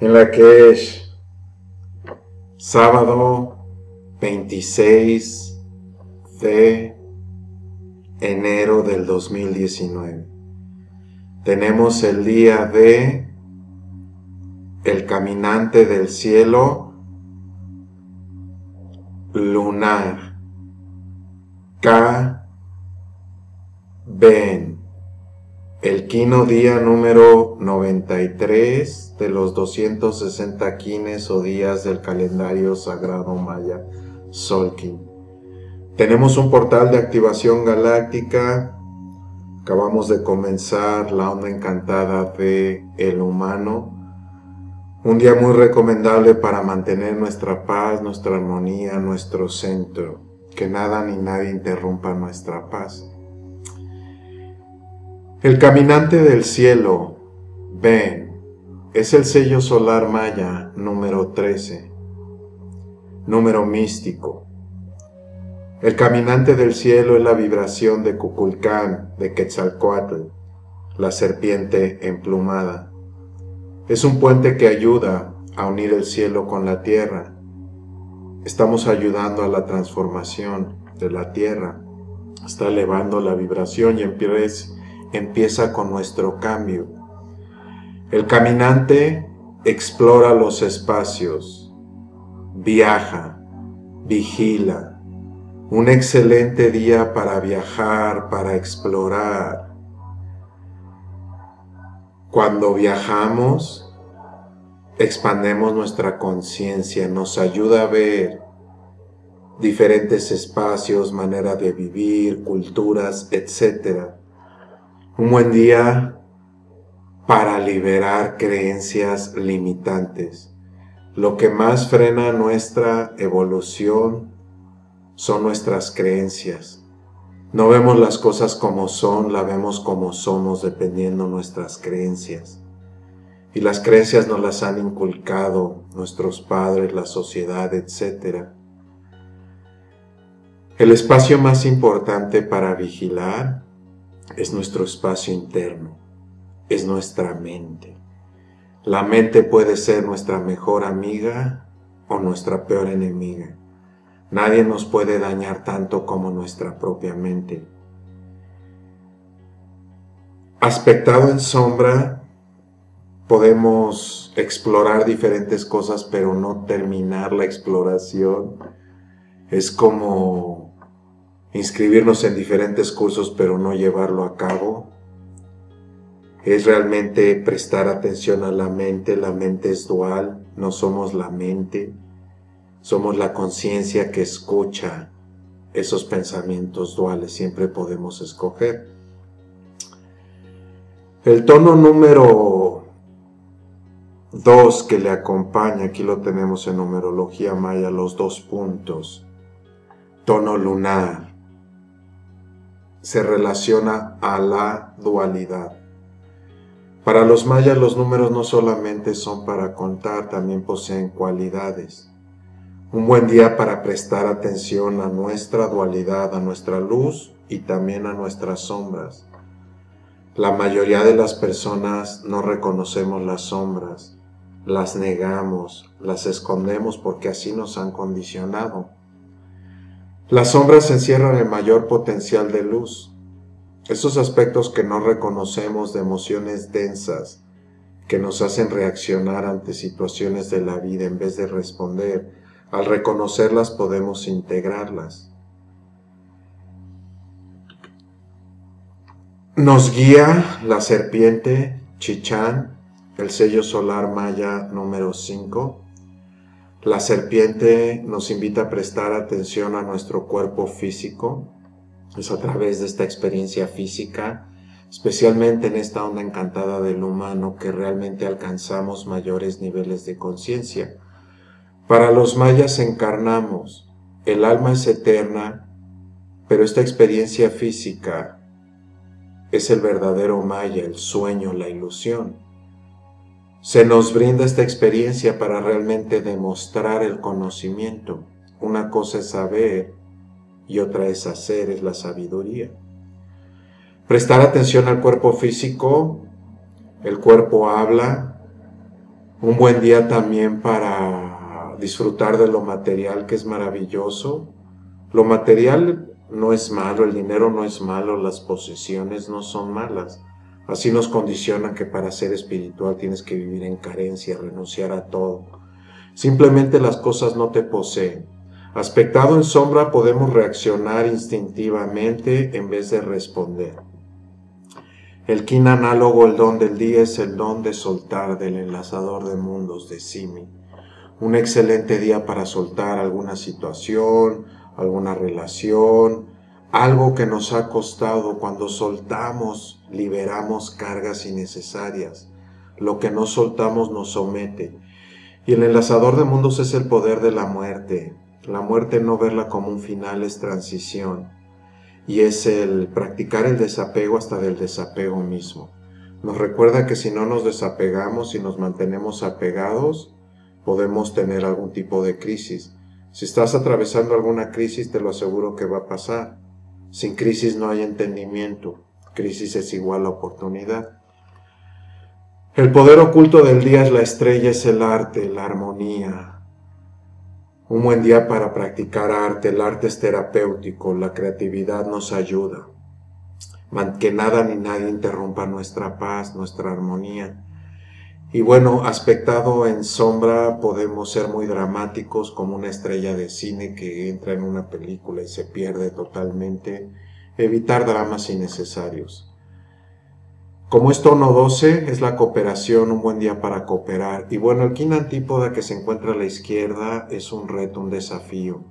en la que es sábado 26 de enero del 2019. Tenemos el día de el caminante del cielo lunar. K. Ben. El quino día número 93 de los 260 quines o días del calendario sagrado maya Solkin. Tenemos un portal de activación galáctica. Acabamos de comenzar la onda encantada de el humano. Un día muy recomendable para mantener nuestra paz, nuestra armonía, nuestro centro. Que nada ni nadie interrumpa nuestra paz. El caminante del cielo, ven, es el sello solar maya número 13, número místico. El caminante del cielo es la vibración de Cuculcán, de Quetzalcoatl, la serpiente emplumada. Es un puente que ayuda a unir el cielo con la tierra. Estamos ayudando a la transformación de la tierra. Está elevando la vibración y empieza empieza con nuestro cambio. El caminante explora los espacios, viaja, vigila. Un excelente día para viajar, para explorar. Cuando viajamos, expandemos nuestra conciencia, nos ayuda a ver diferentes espacios, manera de vivir, culturas, etc un buen día para liberar creencias limitantes. Lo que más frena nuestra evolución son nuestras creencias. No vemos las cosas como son, la vemos como somos dependiendo nuestras creencias. Y las creencias nos las han inculcado nuestros padres, la sociedad, etc. El espacio más importante para vigilar es nuestro espacio interno, es nuestra mente. La mente puede ser nuestra mejor amiga o nuestra peor enemiga. Nadie nos puede dañar tanto como nuestra propia mente. Aspectado en sombra, podemos explorar diferentes cosas, pero no terminar la exploración. Es como inscribirnos en diferentes cursos pero no llevarlo a cabo. Es realmente prestar atención a la mente, la mente es dual, no somos la mente, somos la conciencia que escucha esos pensamientos duales, siempre podemos escoger. El tono número 2 que le acompaña, aquí lo tenemos en numerología maya, los dos puntos, tono lunar se relaciona a la dualidad. Para los mayas los números no solamente son para contar, también poseen cualidades. Un buen día para prestar atención a nuestra dualidad, a nuestra luz y también a nuestras sombras. La mayoría de las personas no reconocemos las sombras, las negamos, las escondemos porque así nos han condicionado. Las sombras encierran el mayor potencial de luz, esos aspectos que no reconocemos de emociones densas que nos hacen reaccionar ante situaciones de la vida en vez de responder. Al reconocerlas podemos integrarlas. Nos guía la serpiente Chichán, el sello solar maya número 5 la serpiente nos invita a prestar atención a nuestro cuerpo físico. Es a través de esta experiencia física, especialmente en esta onda encantada del humano, que realmente alcanzamos mayores niveles de conciencia. Para los mayas encarnamos, el alma es eterna, pero esta experiencia física es el verdadero maya, el sueño, la ilusión. Se nos brinda esta experiencia para realmente demostrar el conocimiento. Una cosa es saber y otra es hacer, es la sabiduría. Prestar atención al cuerpo físico, el cuerpo habla, Un buen día también para disfrutar de lo material que es maravilloso. Lo material no es malo, el dinero no es malo, las posesiones no son malas. Así nos condicionan que para ser espiritual tienes que vivir en carencia, renunciar a todo. Simplemente las cosas no te poseen. Aspectado en sombra podemos reaccionar instintivamente en vez de responder. El kin análogo, el don del día, es el don de soltar del enlazador de mundos de Simi. Un excelente día para soltar alguna situación, alguna relación, algo que nos ha costado. Cuando soltamos, liberamos cargas innecesarias. Lo que no soltamos nos somete. Y el enlazador de mundos es el poder de la muerte. La muerte no verla como un final es transición y es el practicar el desapego hasta del desapego mismo. Nos recuerda que si no nos desapegamos y nos mantenemos apegados, podemos tener algún tipo de crisis. Si estás atravesando alguna crisis, te lo aseguro que va a pasar. Sin crisis no hay entendimiento. Crisis es igual a oportunidad. El poder oculto del día es la estrella, es el arte, la armonía, un buen día para practicar arte, el arte es terapéutico, la creatividad nos ayuda. Que nada ni nadie interrumpa nuestra paz, nuestra armonía. Y bueno, aspectado en sombra podemos ser muy dramáticos como una estrella de cine que entra en una película y se pierde totalmente. Evitar dramas innecesarios. Como es tono 12, es la cooperación, un buen día para cooperar. Y bueno, el quinto antípoda que se encuentra a la izquierda es un reto, un desafío.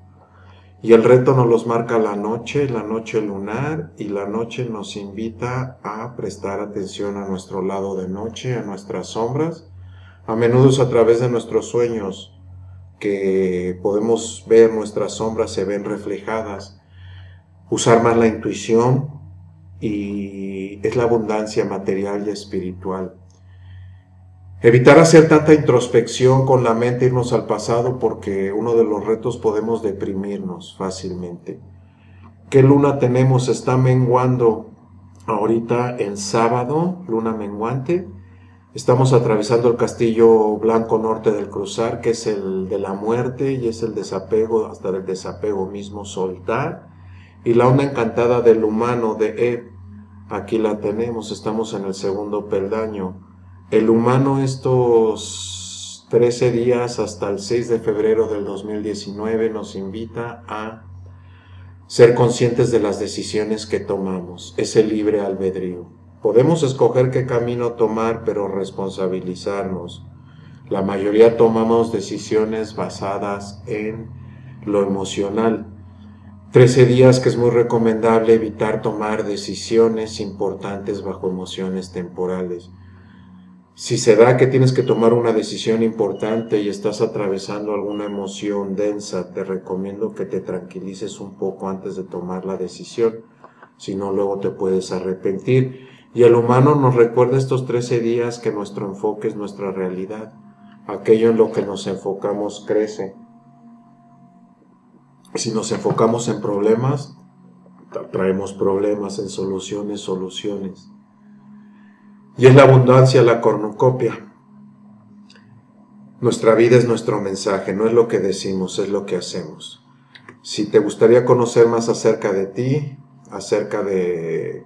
Y el reto nos los marca la noche, la noche lunar, y la noche nos invita a prestar atención a nuestro lado de noche, a nuestras sombras. A menudo es a través de nuestros sueños que podemos ver nuestras sombras se ven reflejadas. Usar más la intuición, y es la abundancia material y espiritual. Evitar hacer tanta introspección con la mente, irnos al pasado, porque uno de los retos podemos deprimirnos fácilmente. ¿Qué luna tenemos? Está menguando ahorita en sábado, luna menguante. Estamos atravesando el castillo blanco norte del cruzar, que es el de la muerte y es el desapego, hasta el desapego mismo, soltar y la onda encantada del humano de Ed. Aquí la tenemos, estamos en el segundo peldaño. El humano estos 13 días hasta el 6 de febrero del 2019 nos invita a ser conscientes de las decisiones que tomamos, ese libre albedrío. Podemos escoger qué camino tomar, pero responsabilizarnos. La mayoría tomamos decisiones basadas en lo emocional, Trece días que es muy recomendable evitar tomar decisiones importantes bajo emociones temporales. Si se da que tienes que tomar una decisión importante y estás atravesando alguna emoción densa, te recomiendo que te tranquilices un poco antes de tomar la decisión, si no luego te puedes arrepentir. Y el humano nos recuerda estos 13 días que nuestro enfoque es nuestra realidad. Aquello en lo que nos enfocamos crece si nos enfocamos en problemas, traemos problemas, en soluciones, soluciones. Y es la abundancia la cornucopia. Nuestra vida es nuestro mensaje, no es lo que decimos, es lo que hacemos. Si te gustaría conocer más acerca de ti, acerca de,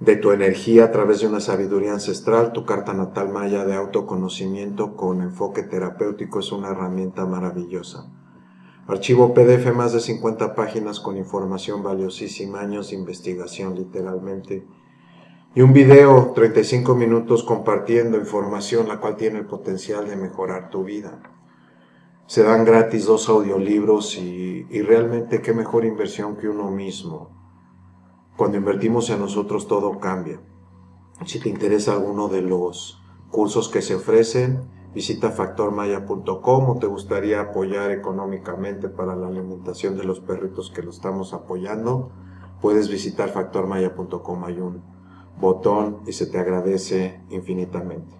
de tu energía a través de una sabiduría ancestral, tu carta natal maya de autoconocimiento con enfoque terapéutico es una herramienta maravillosa. Archivo PDF más de 50 páginas con información valiosísima, años de investigación literalmente. Y un video, 35 minutos compartiendo información la cual tiene el potencial de mejorar tu vida. Se dan gratis dos audiolibros y, y realmente qué mejor inversión que uno mismo. Cuando invertimos en nosotros todo cambia. Si te interesa alguno de los cursos que se ofrecen, Visita factormaya.com o te gustaría apoyar económicamente para la alimentación de los perritos que lo estamos apoyando, puedes visitar factormaya.com. Hay un botón y se te agradece infinitamente.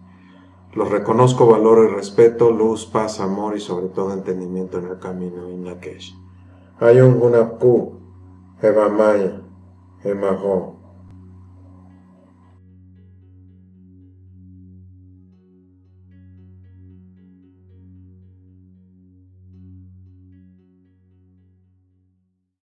Los reconozco, valoro y respeto, luz, paz, amor y sobre todo entendimiento en el camino Inakesh. Hay un Gunapu, Eva Maya, Emaho.